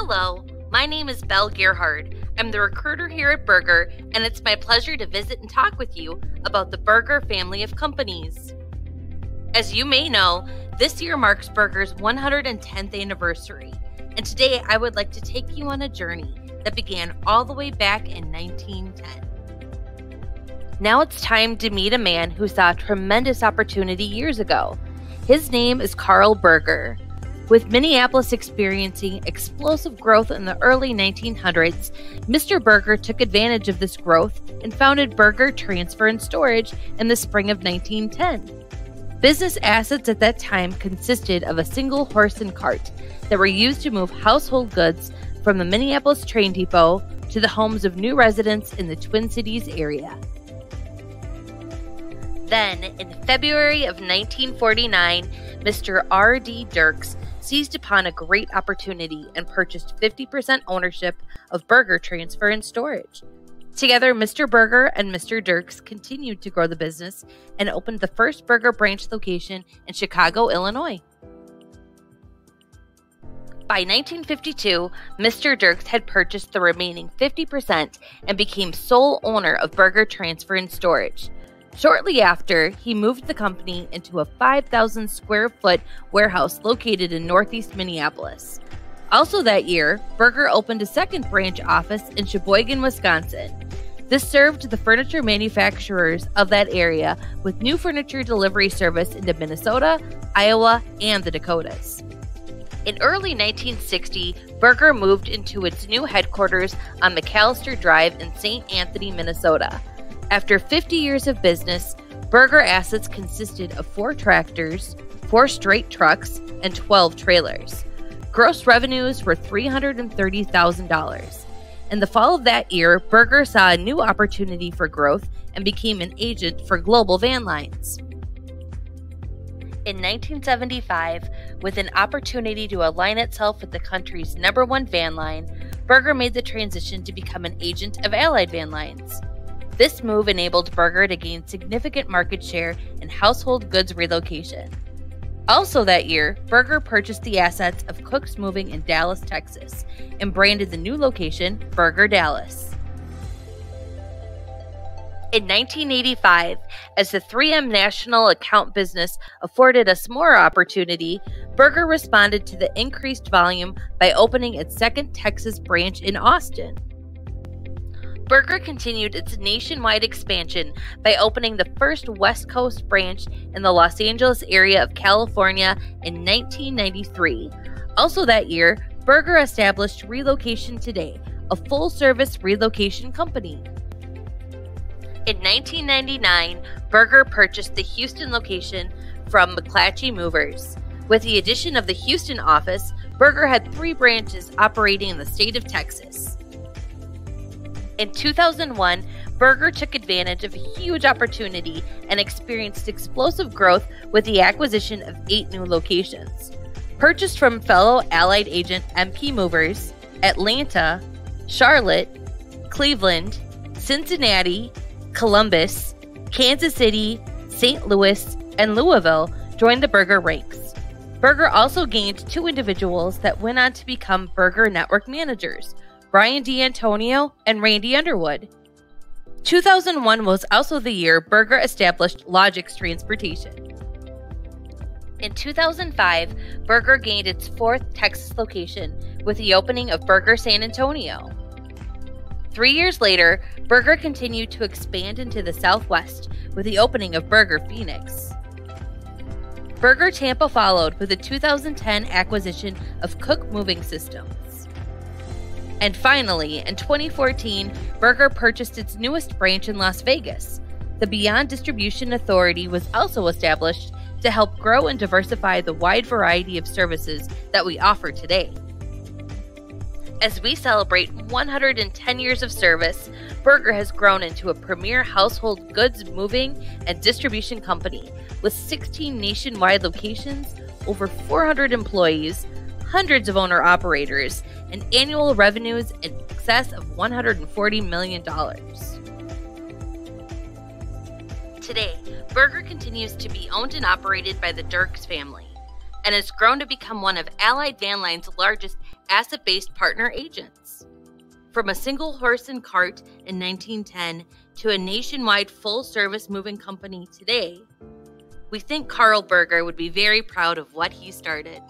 Hello, my name is Belle Gerhard. I'm the recruiter here at Berger, and it's my pleasure to visit and talk with you about the Berger family of companies. As you may know, this year marks Berger's 110th anniversary, and today I would like to take you on a journey that began all the way back in 1910. Now it's time to meet a man who saw a tremendous opportunity years ago. His name is Carl Berger. With Minneapolis experiencing explosive growth in the early 1900s, Mr. Berger took advantage of this growth and founded Berger Transfer and Storage in the spring of 1910. Business assets at that time consisted of a single horse and cart that were used to move household goods from the Minneapolis train depot to the homes of new residents in the Twin Cities area. Then, in February of 1949, Mr. R.D. Dirks seized upon a great opportunity and purchased 50% ownership of Berger Transfer and Storage. Together, Mr. Berger and Mr. Dirks continued to grow the business and opened the first Berger branch location in Chicago, Illinois. By 1952, Mr. Dirks had purchased the remaining 50% and became sole owner of Berger Transfer and Storage. Shortly after, he moved the company into a 5,000 square foot warehouse located in northeast Minneapolis. Also that year, Berger opened a second branch office in Sheboygan, Wisconsin. This served the furniture manufacturers of that area with new furniture delivery service into Minnesota, Iowa, and the Dakotas. In early 1960, Berger moved into its new headquarters on McAllister Drive in St. Anthony, Minnesota. After 50 years of business, Berger assets consisted of four tractors, four straight trucks, and 12 trailers. Gross revenues were $330,000. In the fall of that year, Berger saw a new opportunity for growth and became an agent for Global Van Lines. In 1975, with an opportunity to align itself with the country's number one van line, Berger made the transition to become an agent of Allied Van Lines. This move enabled Berger to gain significant market share in household goods relocation. Also that year, Berger purchased the assets of Cook's Moving in Dallas, Texas, and branded the new location Berger Dallas. In 1985, as the 3M national account business afforded us more opportunity, Berger responded to the increased volume by opening its second Texas branch in Austin. Berger continued its nationwide expansion by opening the first West Coast branch in the Los Angeles area of California in 1993. Also that year, Berger established Relocation Today, a full service relocation company. In 1999, Berger purchased the Houston location from McClatchy Movers. With the addition of the Houston office, Berger had three branches operating in the state of Texas. In 2001, Berger took advantage of a huge opportunity and experienced explosive growth with the acquisition of eight new locations. Purchased from fellow Allied agent MP Movers, Atlanta, Charlotte, Cleveland, Cincinnati, Columbus, Kansas City, St. Louis, and Louisville joined the Berger ranks. Berger also gained two individuals that went on to become Berger Network managers Brian D'Antonio, and Randy Underwood. 2001 was also the year Berger established Logix Transportation. In 2005, Berger gained its fourth Texas location with the opening of Berger San Antonio. Three years later, Berger continued to expand into the Southwest with the opening of Berger Phoenix. Berger Tampa followed with the 2010 acquisition of Cook Moving Systems. And finally, in 2014, Berger purchased its newest branch in Las Vegas. The Beyond Distribution Authority was also established to help grow and diversify the wide variety of services that we offer today. As we celebrate 110 years of service, Berger has grown into a premier household goods moving and distribution company with 16 nationwide locations, over 400 employees, hundreds of owner operators, and annual revenues in excess of $140 million. Today, Berger continues to be owned and operated by the Dirks family and has grown to become one of Allied Van Line's largest asset based partner agents. From a single horse and cart in 1910 to a nationwide full service moving company today, we think Carl Berger would be very proud of what he started.